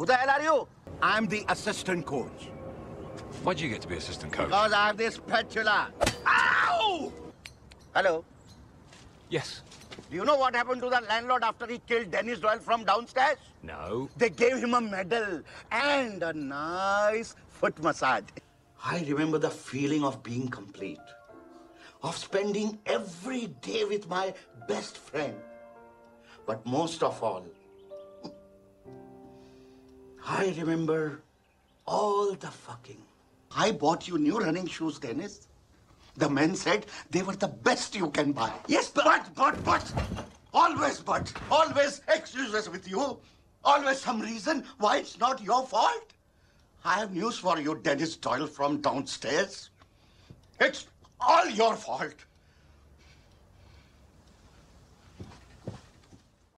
Who the hell are you? I'm the assistant coach. Why'd you get to be assistant coach? Because I have this spatula. Ow! Hello. Yes. Do you know what happened to the landlord after he killed Dennis Doyle from downstairs? No. They gave him a medal and a nice foot massage. I remember the feeling of being complete, of spending every day with my best friend. But most of all, I remember all the fucking. I bought you new running shoes, Dennis. The men said they were the best you can buy. Yes, but, but, but, but. Always but. Always excuses with you. Always some reason why it's not your fault. I have news for you, Dennis Doyle from downstairs. It's all your fault.